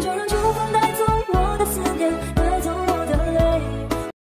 就让秋风带走我的思念。